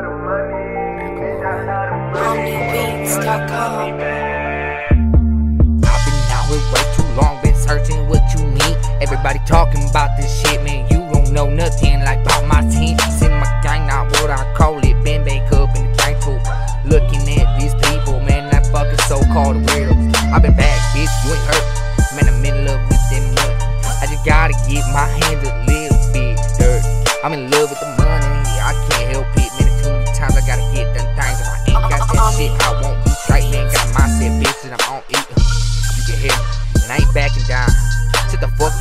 I've been out here way too long, been searching what you need. Everybody talking about this shit, man. You don't know nothing like about my team. In my gang, not what I call it. Been back up in the. Looking at these people, man, that fucking so called weirdos. I've been back, bitch, you ain't hurt. Man, I'm in love with them money. I just gotta get my hands a little bit dirty. I'm in love with the money,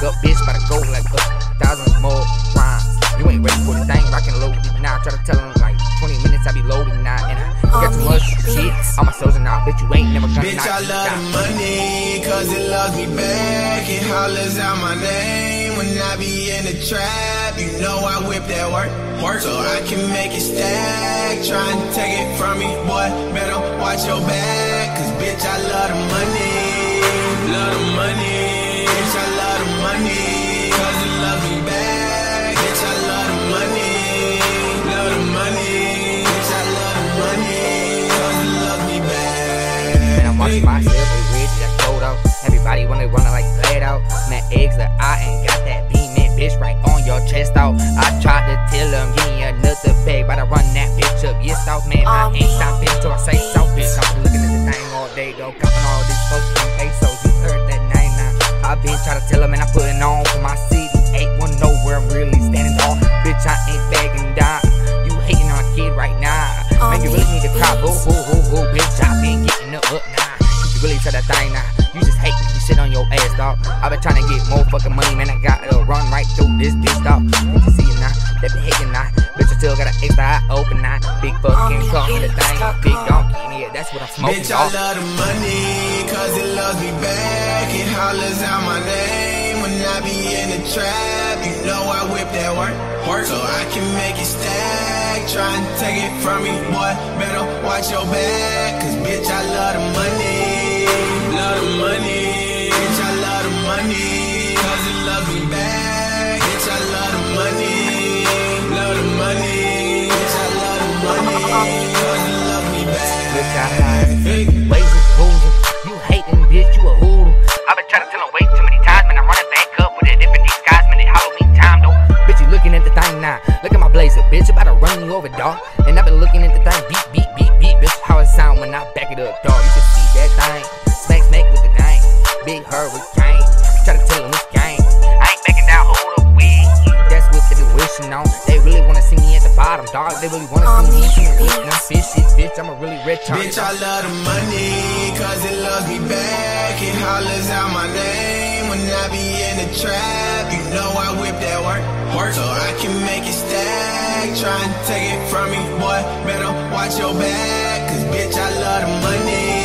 up, bitch, about to go like a thousand more rhymes. You ain't ready for the thing, rockin' loaded now. Try to tell them like 20 minutes, I be loading now, and I got too much shit. All my souls are now, bitch, you ain't never gonna Bitch, I love the money, cause it loves me back. It hollers out my name when I be in the trap. You know I whip that work, work, so I can make it stack. Try and take it from me, boy, better watch your back. Cause bitch, I love the money, Watching myself with rich, that photo. Everybody wanna run like Play-Doh. Man, eggs that I ain't got that beam, man, bitch, right on your chest out. I tried to tell them, give me another bag, but I run that bitch up. Yes, out, man, I ain't stopping till I say so, bitch. I'm looking at the thing all day, though, copping all these dog. i been trying to get more fucking money, man. I got to run right through this bitch, dog. You see it now. They been hating now. Bitch, I still got an extra eye open now. Big fucking car in the thing. Big donkey, yeah, that's what I'm smoking, Bitch, I love the money, cause it loves me back. It hollers out my name when I be in the trap. You know I whip that work, work, so I can make it stack. Try and take it from me, boy, better watch your back. Cause bitch, I love the money, money, cause it loves me back. Bitch, I love the money, love the money. Bitch, I love the money, cause it loves me back. Bitch, I hide. Ways is boozing. You hating, bitch, you a hoodoo. i been trying to tell him way too many times, man. I'm running back up with a different disguise, man. It Halloween time, though. Bitch, you looking at the thing now. Look at my blazer, bitch. About to run you over, dog. Dog. They really wanna see me in the weakness. Bitch, shit, bitch. I'm a really rich Bitch, I love the money, cause it loves me back. It hollers out my name when I be in the trap. You know I whip that work, work, so I can make it stack. Try and take it from me, boy, better watch your back. Cause bitch, I love the money,